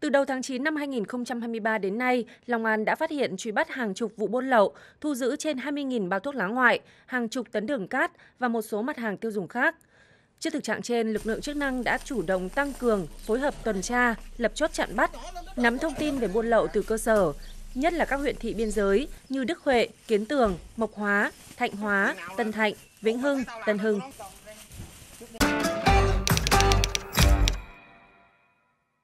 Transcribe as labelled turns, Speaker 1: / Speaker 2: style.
Speaker 1: Từ đầu tháng 9 năm 2023 đến nay, Long An đã phát hiện truy bắt hàng chục vụ buôn lậu, thu giữ trên 20.000 bao thuốc lá ngoại, hàng chục tấn đường cát và một số mặt hàng tiêu dùng khác. Trước thực trạng trên, lực lượng chức năng đã chủ động tăng cường phối hợp tuần tra, lập chốt chặn bắt, nắm thông tin về buôn lậu từ cơ sở, nhất là các huyện thị biên giới như Đức Huệ, Kiến Tường, Mộc Hóa, Thạnh Hóa, Tân Thạnh, Vĩnh Hưng, Tân Hưng.